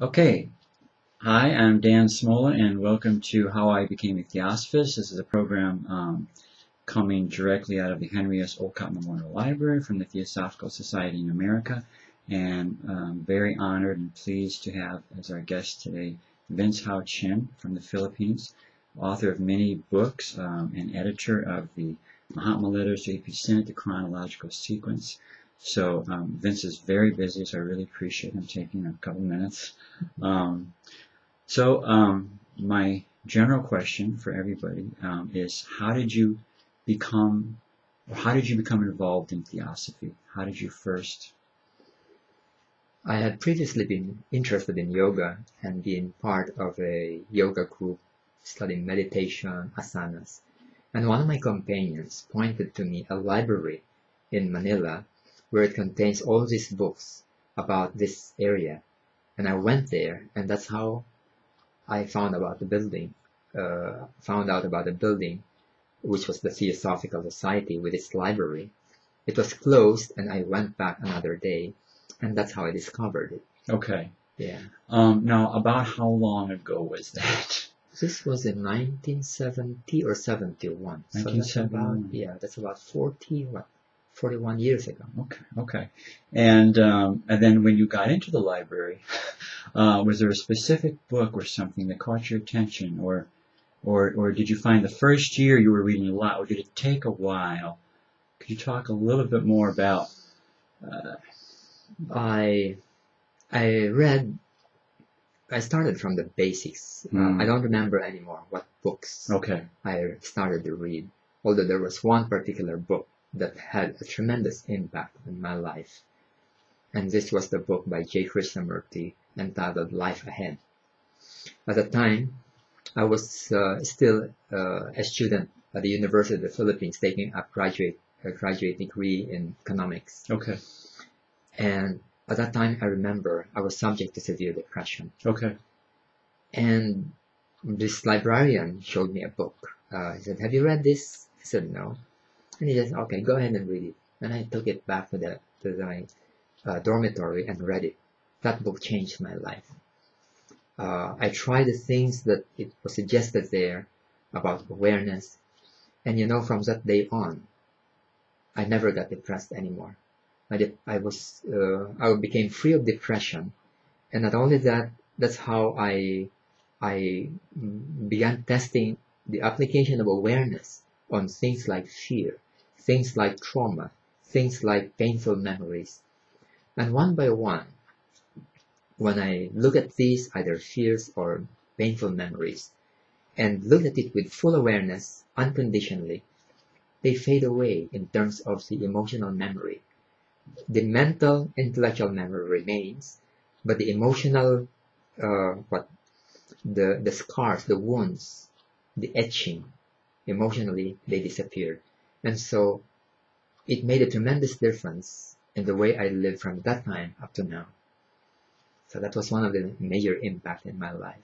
Okay. Hi, I'm Dan Smolla, and welcome to How I Became a Theosophist. This is a program um, coming directly out of the Henry S. Olcott Memorial Library from the Theosophical Society in America. And I'm very honored and pleased to have as our guest today Vince Hao Chin from the Philippines, author of many books um, and editor of the Mahatma Letters to A.P. Sinnett, the chronological sequence. So um, Vince is very busy, so I really appreciate him taking a couple minutes. Um, so um, my general question for everybody um, is, how did you become, or how did you become involved in theosophy? How did you first? I had previously been interested in yoga and been part of a yoga group studying meditation, asanas. And one of my companions pointed to me a library in Manila where it contains all these books about this area. And I went there, and that's how I found about the building, uh, found out about the building, which was the Theosophical Society with its library. It was closed, and I went back another day, and that's how I discovered it. Okay. Yeah. Um, now, about how long ago was that? This was in 1970 or 71. So that's about, yeah, that's about 40, what, 41 years ago. Okay, okay. And um, and then when you got into the library, uh, was there a specific book or something that caught your attention, or or or did you find the first year you were reading a lot, or did it take a while? Could you talk a little bit more about? Uh, I I read. I started from the basics. Uh, Mm. I don't remember anymore what books okay, I started to read. Although there was one particular book that had a tremendous impact on my life, and this was the book by J. Krishnamurti entitled "Life Ahead." At the time, I was uh, still uh, a student at the University of the Philippines, taking a graduate a graduate degree in economics. okay, And at that time, I remember I was subject to severe depression. okay, And this librarian showed me a book. Uh, he said, Have you read this? I said, No. And he said, Okay, go ahead and read it. And I took it back to the to my uh, dormitory and read it. That book changed my life. Uh, I tried the things that it was suggested there about awareness. And you know, from that day on, I never got depressed anymore. I, I was, uh, I became free of depression. And not only that, that's how I, I began testing the application of awareness on things like fear, things like trauma, things like painful memories. And one by one, when I look at these, either fears or painful memories, and look at it with full awareness, unconditionally, they fade away in terms of the emotional memory. The mental, intellectual memory remains, but the emotional, uh, what, the, the scars, the wounds, the etching, emotionally, they disappeared. And so, it made a tremendous difference in the way I lived from that time up to now. So that was one of the major impact in my life.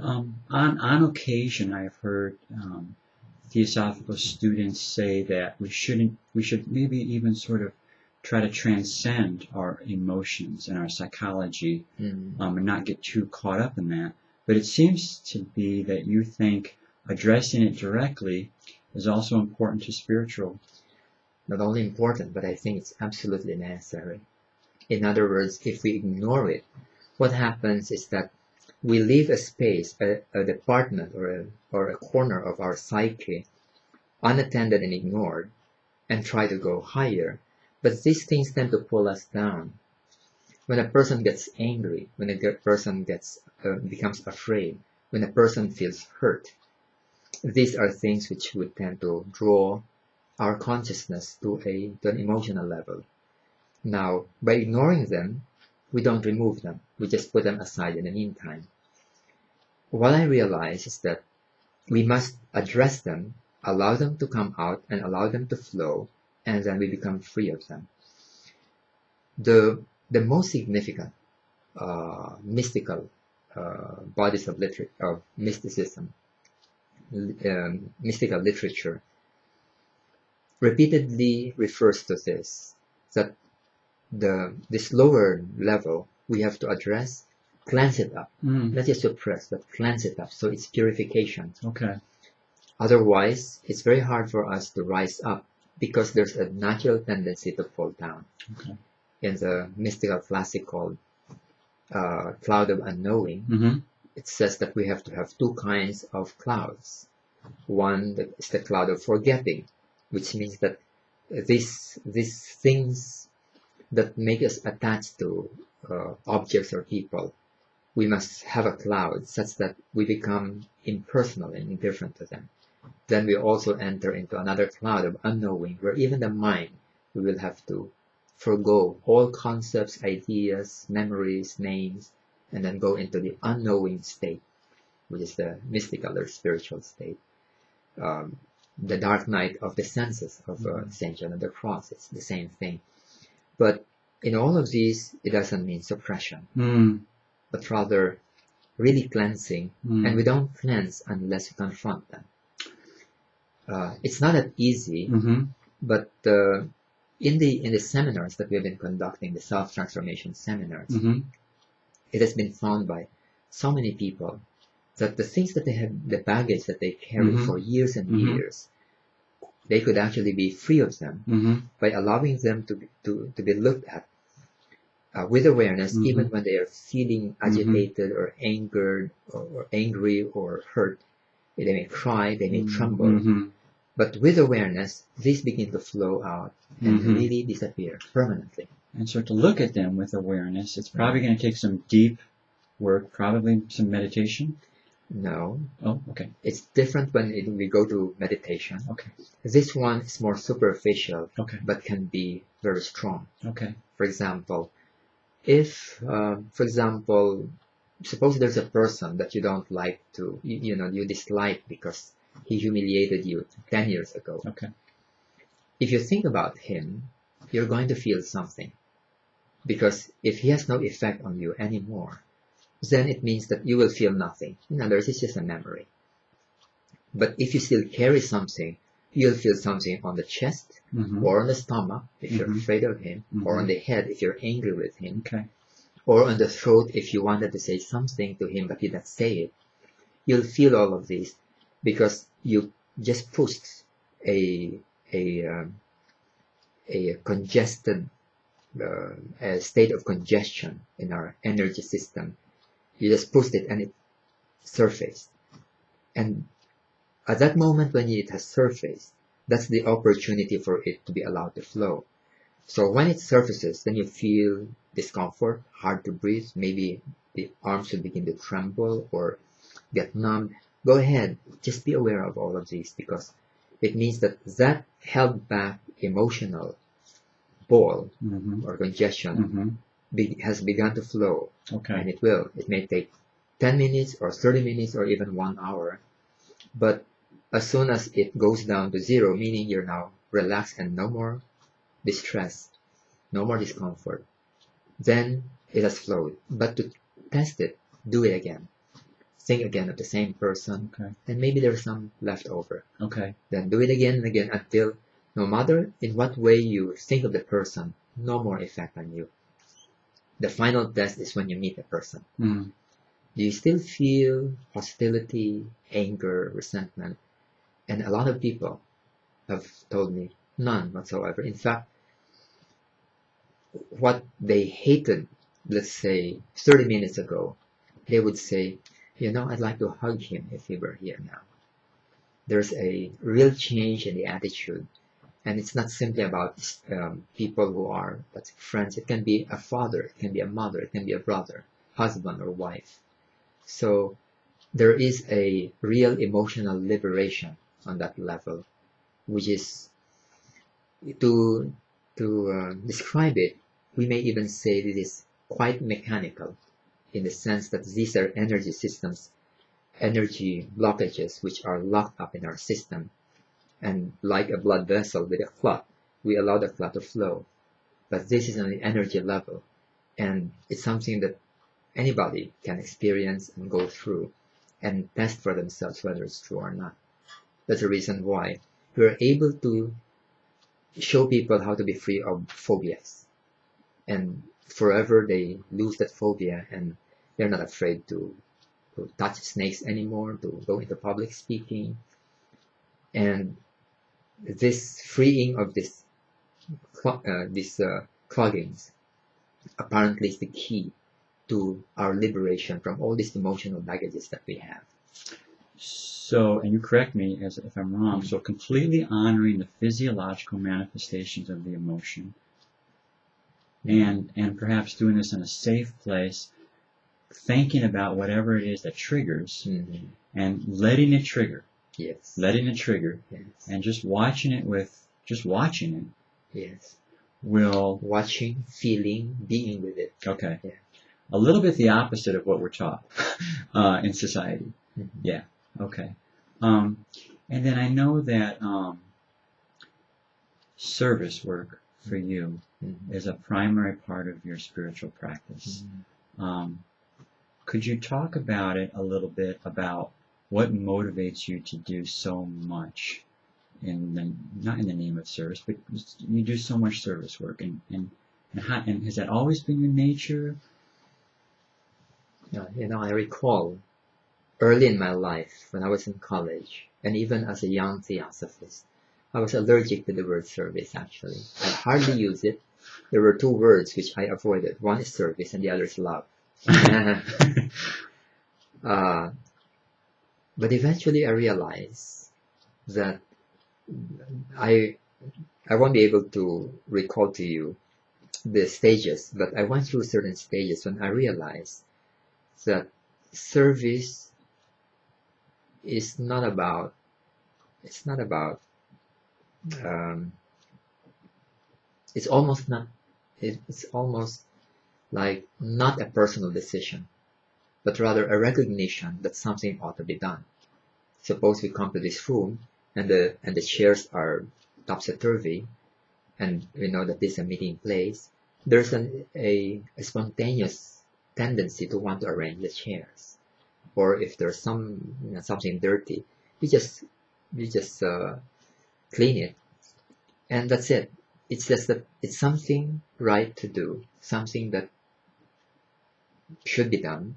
Um, on on occasion, I've heard um, theosophical students say that we shouldn't, we should maybe even sort of try to transcend our emotions and our psychology Mm. um, and not get too caught up in that. But it seems to be that you think addressing it directly is also important to spiritual. Not only important, but I think it's absolutely necessary. In other words, if we ignore it, what happens is that we leave a space, a, a department or a, or a corner of our psyche unattended and ignored and try to go higher. But these things tend to pull us down. When a person gets angry, when a person gets uh, becomes afraid, when a person feels hurt, these are things which would tend to draw our consciousness to a to an emotional level. Now, by ignoring them, we don't remove them. We just put them aside in the meantime. What I realize is that we must address them, allow them to come out and allow them to flow, and then we become free of them. The the most significant uh, mystical uh, bodies of literature of mysticism, um, mystical literature, repeatedly refers to this that the this lower level we have to address cleanse it up. Mm. Not just suppress, but cleanse it up. So it's purification. Okay. Otherwise, it's very hard for us to rise up because there's a natural tendency to fall down. Okay. In the mystical classic called uh, Cloud of Unknowing, Mm-hmm. It says that we have to have two kinds of clouds. One is the cloud of forgetting, which means that these these things that make us attached to uh, objects or people, we must have a cloud such that we become impersonal and indifferent to them. Then we also enter into another cloud of unknowing, where even the mind we will have to forego all concepts, ideas, memories, names, and then go into the unknowing state, which is the mystical or spiritual state. Um, the dark night of the senses of uh, Mhm. Saint John of the Cross, it's the same thing. But in all of these, it doesn't mean suppression, Mm. but rather really cleansing. Mm. And we don't cleanse unless we confront them. Uh, it's not that easy, Mm-hmm. but uh, in the in the seminars that we've been conducting, the self transformation seminars, Mm-hmm. It has been found by so many people that the things that they have, the baggage that they carry Mhm. for years and Mhm. years, they could actually be free of them Mm-hmm. by allowing them to be, to, to be looked at uh, with awareness, Mhm. even when they are feeling agitated or angered or, or angry or hurt. They may cry, they may tremble, Mm-hmm. but with awareness, these begin to flow out and really disappear permanently. And so to look at them with awareness, it's probably going to take some deep work, probably some meditation. No, Oh, okay. it's different when it, we go to meditation. Okay. This one is more superficial, Okay. but can be very strong. Okay. For example, if, um, for example, suppose there's a person that you don't like to, you, you know, you dislike because he humiliated you 10 years ago. Okay. If you think about him, you're going to feel something. Because if he has no effect on you anymore, then it means that you will feel nothing. In other words, it's just a memory. But if you still carry something, you'll feel something on the chest, Mm-hmm. or on the stomach if you're Mhm. afraid of him, or on the head if you're angry with him, Okay. or on the throat if you wanted to say something to him but you did not say it. You'll feel all of these because you just pushed a a um, a congested uh, a state of congestion in our energy system. You just pushed it and it surfaced. And at that moment when it has surfaced, that's the opportunity for it to be allowed to flow. So when it surfaces, then you feel discomfort, hard to breathe, maybe the arms will begin to tremble or get numb. Go ahead, just be aware of all of these because it means that that held back emotional ball Mm-hmm. or congestion Mm-hmm. be, has begun to flow Okay. and it will. It may take 10 minutes or 30 minutes or even one hour. But as soon as it goes down to zero, meaning you're now relaxed and no more distress, no more discomfort, then it has flowed. But to test it, do it again. Think again of the same person, Okay. and maybe there's some left over. Okay. Then do it again and again until no matter in what way you think of the person, no more effect on you. The final test is when you meet the person. Mm. Do you still feel hostility, anger, resentment? And a lot of people have told me none whatsoever. In fact, what they hated, let's say 30 minutes ago, they would say, you know, I'd like to hug him if he were here now. There's a real change in the attitude. And it's not simply about um, people who are that's friends. It can be a father, it can be a mother, it can be a brother, husband or wife. So there is a real emotional liberation on that level, which is to to uh, describe it. We may even say it is quite mechanical, in the sense that these are energy systems, energy blockages which are locked up in our system, and like a blood vessel with a clot, we allow the clot to flow. But this is on the energy level, and it's something that anybody can experience and go through and test for themselves whether it's true or not. That's the reason why we're able to show people how to be free of phobias. And forever they lose that phobia and They're not afraid to, to touch snakes anymore, to go into public speaking. And this freeing of this, uh, these uh, cloggings apparently is the key to our liberation from all these emotional baggages that we have. So, and you correct me as if I'm wrong. So, completely honoring the physiological manifestations of the emotion, and and perhaps doing this in a safe place, thinking about whatever it is that triggers, Mhm. and letting it trigger, Yes. letting it trigger, Yes. and just watching it with just watching it Yes. will Watching, feeling, being with it. okay. Yeah. A little bit the opposite of what we're taught uh, in society. Mhm. Okay. Um, and then I know that um, service work for you Mhm. is a primary part of your spiritual practice. Mhm. Um, could you talk about it a little bit about what motivates you to do so much in the not in the name of service, but you do so much service work, and and and, how, and has that always been your nature? Yeah, you know, I recall early in my life when I was in college and even as a young theosophist, I was allergic to the word service actually. I hardly use it. There were two words which I avoided. One is service and the other is love. uh, but eventually I realized that I I won't be able to recall to you the stages, but I went through certain stages when I realized that service is not about it's not about um, it's almost not it's almost like not a personal decision but rather a recognition that something ought to be done. Suppose we come to this room and the and the chairs are topsy-turvy and we know that this is a meeting place. There's an, a, a spontaneous tendency to want to arrange the chairs. Or if there's some you know, something dirty you just you just uh, clean it. And that's it. It's just that it's something right to do something that should be done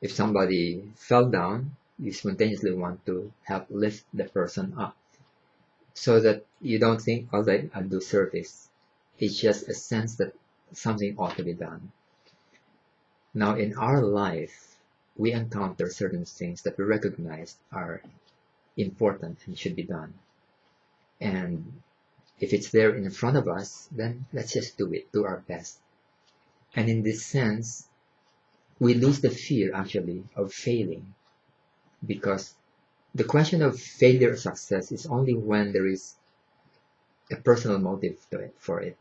if somebody fell down you spontaneously want to help lift the person up so that you don't think all right i'll do service. It's just a sense that something ought to be done. Now in our life we encounter certain things that we recognize are important and should be done. And if it's there in front of us then let's just do it do our best. And in this sense we lose the fear actually of failing. Because the question of failure or success is only when there is a personal motive to it for it.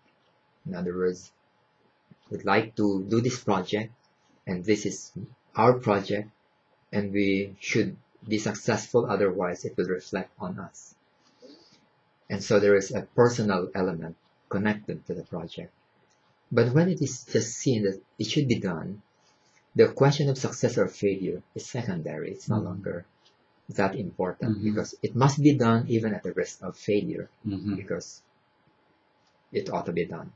In other words we'd like to do this project and this is our project and we should be successful otherwise it will reflect on us. And so there is a personal element connected to the project. But when it is just seen that it should be done the question of success or failure is secondary it's no Mhm. longer that important Mhm. because it must be done even at the risk of failure hmm because it ought to be done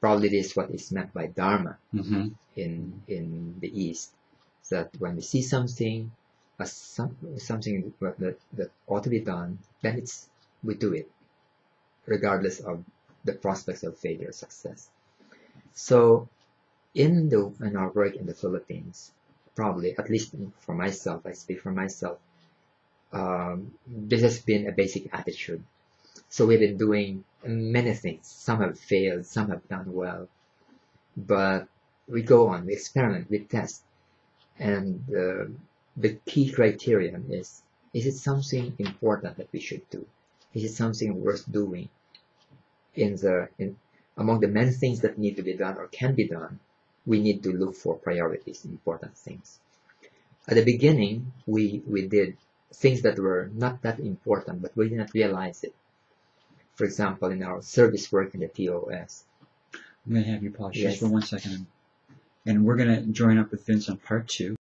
probably this is what is meant by dharma hmm in in the East that when we see something as some, something that, that that ought to be done, then it's we do it, regardless of the prospects of failure or success. So, in the in our work in the Philippines, probably at least for myself, I speak for myself. Um, this has been a basic attitude. So we've been doing many things. Some have failed, some have done well, but we go on, we experiment, we test, and uh, the key criterion is: is it something important that we should do? Is it something worth doing? In the in among the many things that need to be done or can be done, we need to look for priorities, important things. At the beginning, we we did things that were not that important, but we did not realize it. For example, in our service work in the TOS, I'm going to have you pause Yes. just for one second. And we're going to join up with Vince on part two.